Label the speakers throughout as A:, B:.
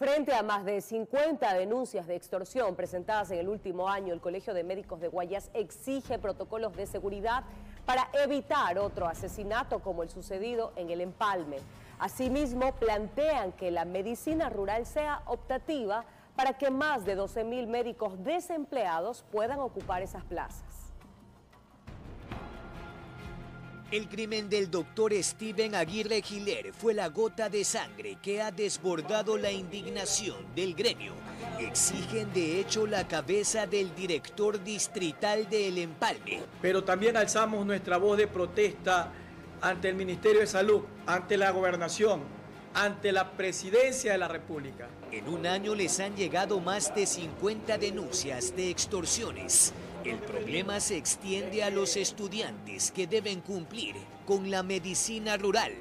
A: Frente a más de 50 denuncias de extorsión presentadas en el último año, el Colegio de Médicos de Guayas exige protocolos de seguridad para evitar otro asesinato como el sucedido en el Empalme. Asimismo, plantean que la medicina rural sea optativa para que más de 12 mil médicos desempleados puedan ocupar esas plazas.
B: El crimen del doctor Steven Aguirre Giler fue la gota de sangre que ha desbordado la indignación del gremio. Exigen de hecho la cabeza del director distrital de El Empalme.
C: Pero también alzamos nuestra voz de protesta ante el Ministerio de Salud, ante la gobernación, ante la presidencia de la República.
B: En un año les han llegado más de 50 denuncias de extorsiones. El problema se extiende a los estudiantes que deben cumplir con la medicina rural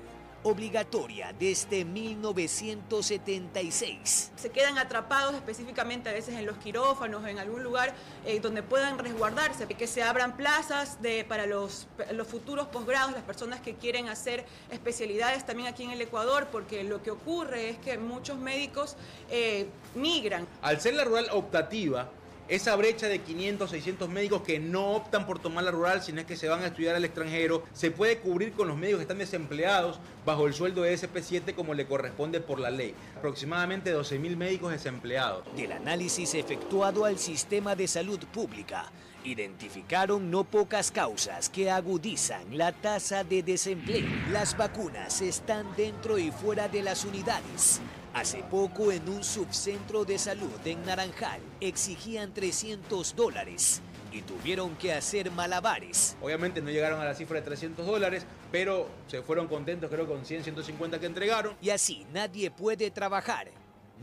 B: obligatoria desde 1976.
D: Se quedan atrapados específicamente a veces en los quirófanos, en algún lugar eh, donde puedan resguardarse, que se abran plazas de, para los, los futuros posgrados, las personas que quieren hacer especialidades también aquí en el Ecuador, porque lo que ocurre es que muchos médicos eh, migran.
E: Al ser la rural optativa, esa brecha de 500, 600 médicos que no optan por tomar la rural, sino es que se van a estudiar al extranjero, se puede cubrir con los médicos que están desempleados bajo el sueldo de SP7 como le corresponde por la ley. Aproximadamente 12 mil médicos desempleados.
B: Del análisis efectuado al sistema de salud pública, identificaron no pocas causas que agudizan la tasa de desempleo. Las vacunas están dentro y fuera de las unidades. Hace poco en un subcentro de salud en Naranjal exigían 300 dólares y tuvieron que hacer malabares.
E: Obviamente no llegaron a la cifra de 300 dólares, pero se fueron contentos creo con 100, 150 que entregaron.
B: Y así nadie puede trabajar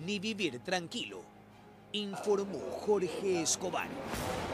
B: ni vivir tranquilo, informó Jorge Escobar.